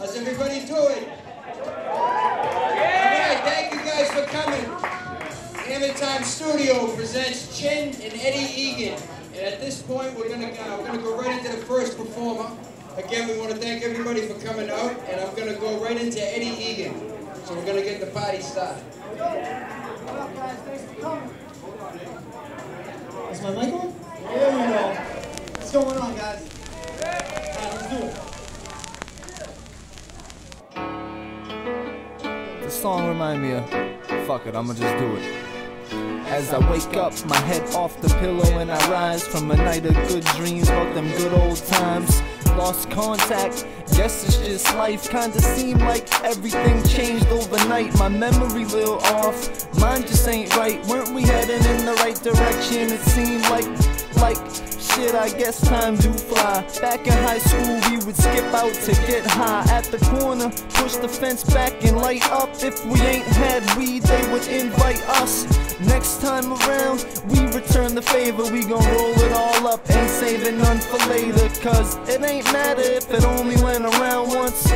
How's everybody doing? Alright, thank you guys for coming. Hammertime Studio presents Chin and Eddie Egan. And at this point, we're gonna, uh, we're gonna go right into the first performer. Again, we want to thank everybody for coming out, and I'm gonna go right into Eddie Egan. So we're gonna get the party started. Is my mic on? There we go. What's going on, guys? Song remind me of fuck it, I'ma just do it. As I wake up, my head off the pillow and I rise from a night of good dreams about them good old times. Lost contact, guess it's just life. Kinda seem like everything changed overnight. My memory little off, mine just ain't right. Weren't we heading in the right direction? It seemed like, like shit, I guess time do fly. Back in high school, we would skip out to get high. At the corner, push the fence back and light up. If we ain't had weed, they would invite us. Next time around, we return the favor. We gon' roll it all up and save it none for later. Cause it ain't matter if it only went around once.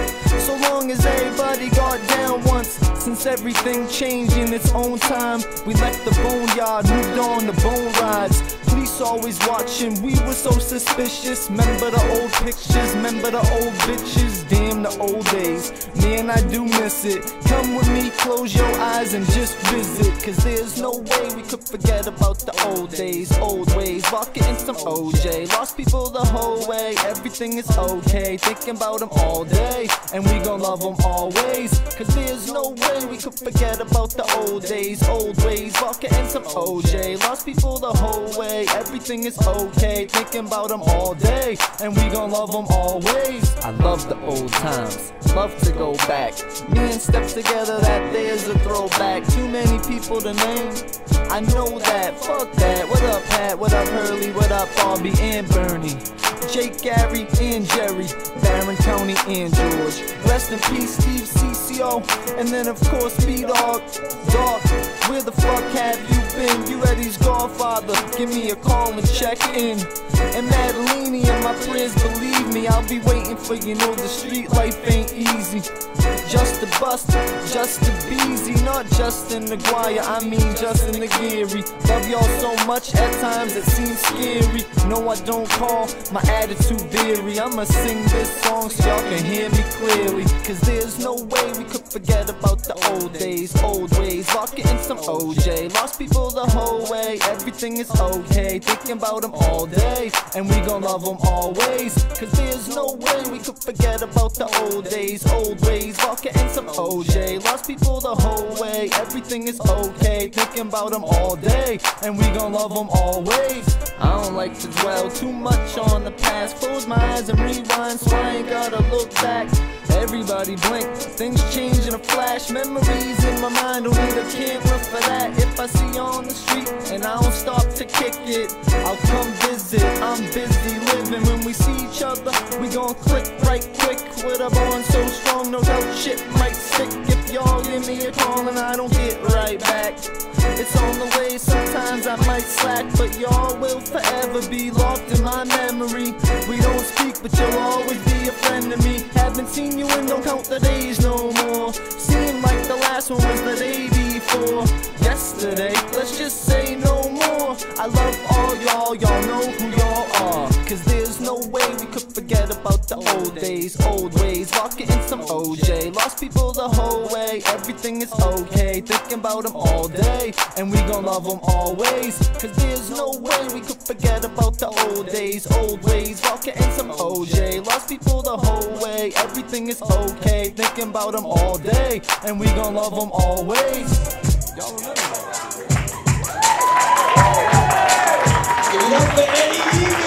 So long as everybody got down once. Since everything changed in its own time, we left the boneyard, moved on to bone rides. Police always watching, we were so suspicious. Remember the old pictures, remember the old bitches, damn the old days. Man, I do miss it. Come with me, close your eyes and just visit. Cause there's no way we could forget about the old days, old ways. Walking in some OJ, lost people the whole way. Everything is okay, thinking about them all day. And we gon' love them always. Cause there's no way we could forget about the old days, old ways. Walking in some OJ, lost people the whole way. Everything is okay, thinking about them all day. And we gon' love them always. I love the old times, love to go back. Me and Step together, that there's a throwback. Too many people to name. I know that, fuck that. What up, Pat? What up, Hurley? What up, Bobby and Bernie? Jake, Gary, and Jerry, Baron, Tony, and George. Rest in peace, Steve CCO, and then of course B-Dog. Dog, where the fuck have you been? You Eddie's godfather, give me a call and check in. And Madeline and my friends, believe me, I'll be waiting for you. Know the street life ain't easy. Just a bust, just to Beezy, not Justin McGuire, I mean Justin the Geary. Love y'all so much, at times it seems scary. No, I don't call, my attitude vary. I'ma sing this song so can hear me clearly. Cause there's no way we could forget about the old days, old ways. Walking in some OJ, lost people the whole way. Everything is okay, thinking about them all day. And we gon' love them always. Cause there's no way we could forget about the old days, old ways. Walking in some OJ, people the whole way. Everything is okay, thinking about them all day. And we gon' love them always. I don't like to dwell too much on the past. Close my eyes and rewind so I ain't gotta look back. Everybody blink, things change in a flash. Memories in my mind, don't need a camera for that. If I see you on the street and I don't stop to kick it, I'll come no doubt shit might stick. If y'all give me a call and I don't get right back, it's on the way. Sometimes I might slack, but y'all will forever be locked in my memory. We don't speak, but you'll always be a friend to me. Haven't seen you and don't count the days no more. Seem like the last one was the day before yesterday. Let's just say no I love all y'all, y'all know who y'all are. Cause there's no way we could forget about the old days, old ways. Walking in some OJ, lost people the whole way. Everything is okay, thinking about them all day. And we gon' love them always. Cause there's no way we could forget about the old days, old ways. Walking in some OJ, lost people the whole way. Everything is okay, thinking about them all day. And we gon' love them always. Y'all remember? Give it up for Eddie Egan.